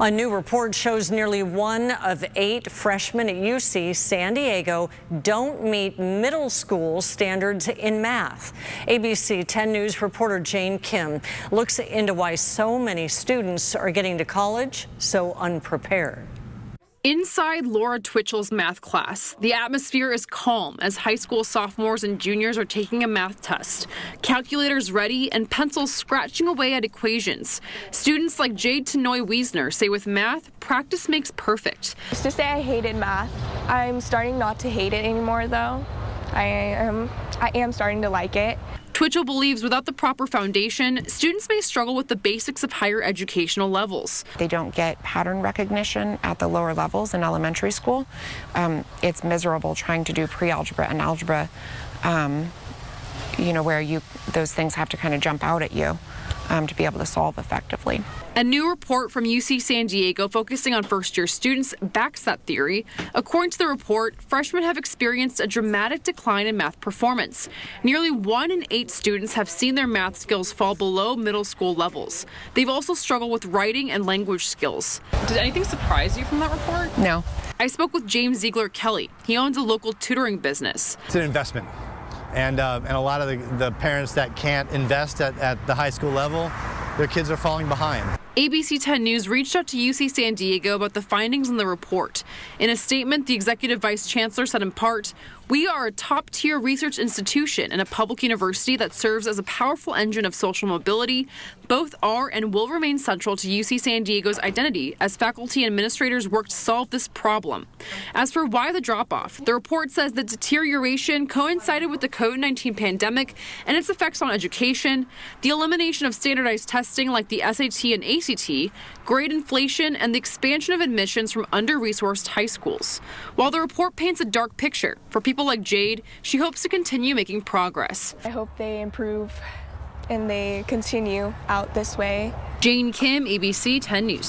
A new report shows nearly one of eight freshmen at UC San Diego don't meet middle school standards in math. ABC 10 News reporter Jane Kim looks into why so many students are getting to college so unprepared. Inside Laura Twitchell's math class, the atmosphere is calm as high school sophomores and juniors are taking a math test. Calculators ready and pencils scratching away at equations. Students like Jade Tanoy Wiesner say with math, practice makes perfect. Just to say I hated math. I'm starting not to hate it anymore though. I am, I am starting to like it. Twitchell believes without the proper foundation, students may struggle with the basics of higher educational levels. They don't get pattern recognition at the lower levels in elementary school. Um, it's miserable trying to do pre-algebra and algebra, um, you know, where you those things have to kind of jump out at you um, to be able to solve effectively. A new report from UC San Diego focusing on first year students backs that theory. According to the report, freshmen have experienced a dramatic decline in math performance. Nearly one in eight students have seen their math skills fall below middle school levels. They've also struggled with writing and language skills. Did anything surprise you from that report? No. I spoke with James Ziegler Kelly. He owns a local tutoring business. It's an investment. And, uh, and a lot of the, the parents that can't invest at, at the high school level, their kids are falling behind. ABC 10 News reached out to UC San Diego about the findings in the report. In a statement, the executive vice chancellor said in part, we are a top tier research institution and a public university that serves as a powerful engine of social mobility. Both are and will remain central to UC San Diego's identity as faculty and administrators work to solve this problem. As for why the drop off, the report says that deterioration coincided with the COVID 19 pandemic and its effects on education, the elimination of standardized testing like the SAT and ACT, grade inflation, and the expansion of admissions from under resourced high schools. While the report paints a dark picture for people like Jade, she hopes to continue making progress. I hope they improve and they continue out this way. Jane Kim, ABC 10 News.